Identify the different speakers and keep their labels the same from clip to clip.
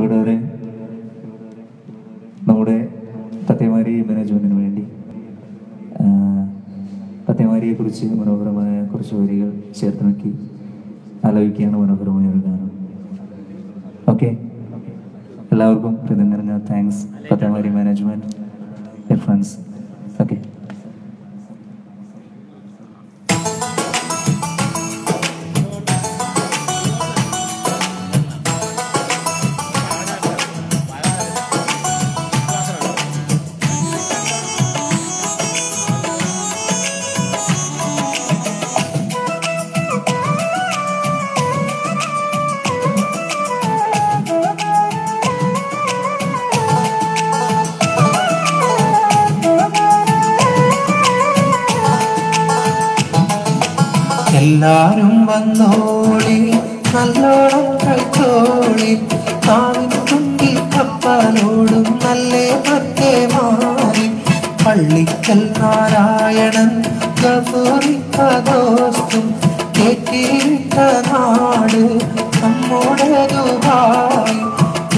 Speaker 1: കൂടാതെ നമ്മുടെ പത്തേമാരി മാനേജ്മെന്റിന് വേണ്ടി. പത്തേമാരിയെ കുറിച്ച് മനോഹരമായ കുറച്ച് വരികൾ ചേർത്ത് നോക്കി ആലോചിക്കുകയാണ് മനോഹരമായ ഒരു ഗാനം. ഓക്കെ? എല്ലാവർക്കും ഹൃദയം നിറഞ്ഞ താങ്ക്സ് പത്തേമാരി മാനേജ്മെന്റ് ഫ്രണ്ട്സ്
Speaker 2: എല്ലാരും വന്നോളി നല്ലോണം കഴിച്ചോളി തുമ്പിൽ കപ്പലോടും നല്ലേ പത്തേ മാറി. പള്ളിക്കൽ നാരായണൻ ഗഫൂറിക്കോസ്തും കേട്ടിട്ട നാട് നമ്മുടെ ദുബായി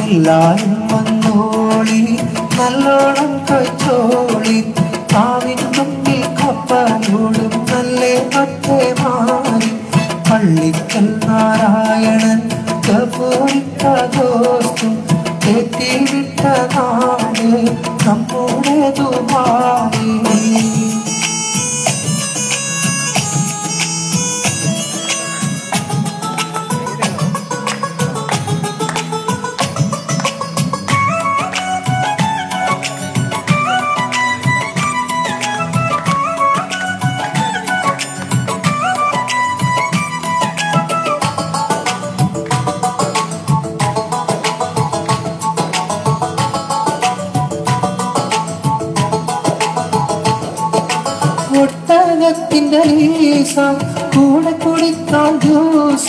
Speaker 2: എല്ലാരും നല്ലേ പറ്റേ മാറി പള്ളിക്കൽ നാരായണൻ കപൂരിക്കോസ്തും എത്തിവിട്ട നാട് നമ്മുടെ ഒട്ടകത്തിന്റെ ലീസ കൂടെ കുടിക്കാൻ ജ്യൂസ.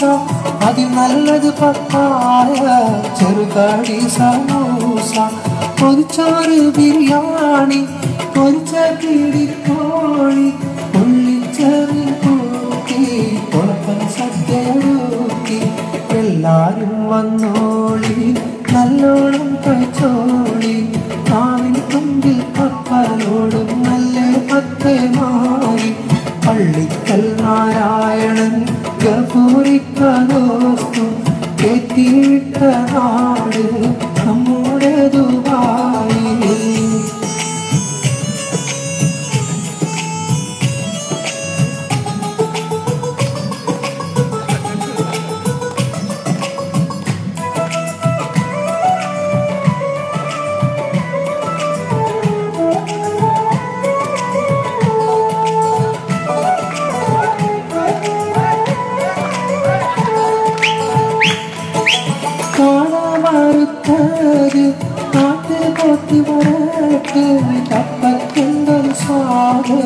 Speaker 2: അതിൽ നല്ലത് പപ്പായ ചെറുകടി സമൂസ. പൊതിച്ചോറ് ബിരിയാണി പൊരിച്ച ഉള്ളിൽ ഉള്ളിച്ചെറി കൂട്ടി കുഴപ്പം സദ്യൂക്കി എല്ലാരും വന്നോളി നല്ലോണം കഴിച്ചോളി. കാവിൻ തുമ്പിൽ പപ്പലോടും നല്ല പത്തേ அழகு காத்து போத்தி வரட்டு கப்பத்திங்கள் சாவு.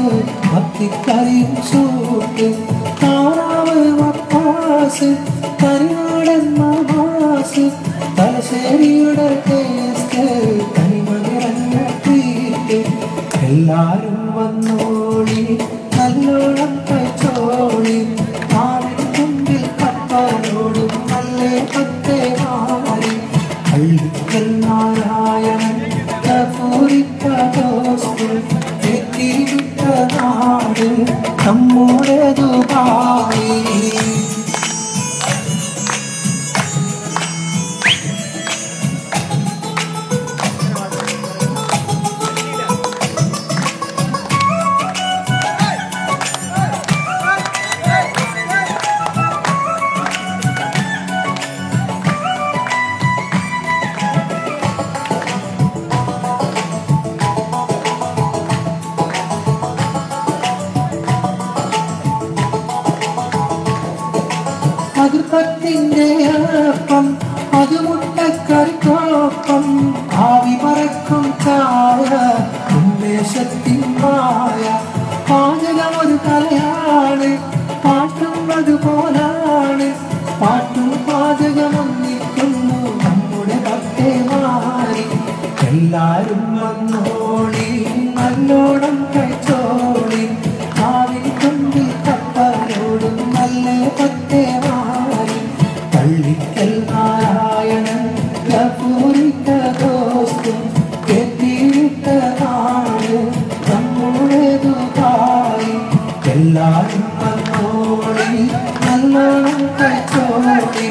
Speaker 2: பத்தி கரியும் சூட்டு தாராவு வப்பாசு கரிநாடன் மாசு എത്തിവിട്ട നാട് നമ്മുടെ ദുബായി അതിർപ്പത്തിന്റെ അപ്പം അത് മുട്ടക്കറിക്കോപ്പം ആവി പറക്കും ചായ ഉന്മേഷത്തിൻ മായ പാചകം ഒരു കലയാണ് പാട്ടും അതുപോലാണ് പാട്ടും പാചകം ഒന്നിക്കുന്നു നമ്മുടെ മാറി. എല്ലാരും വന്നോളി നല്ലോണം കഴിച്ചോളി എല്ലാരും നന്നോടി നല്ലോണം കച്ചോടി.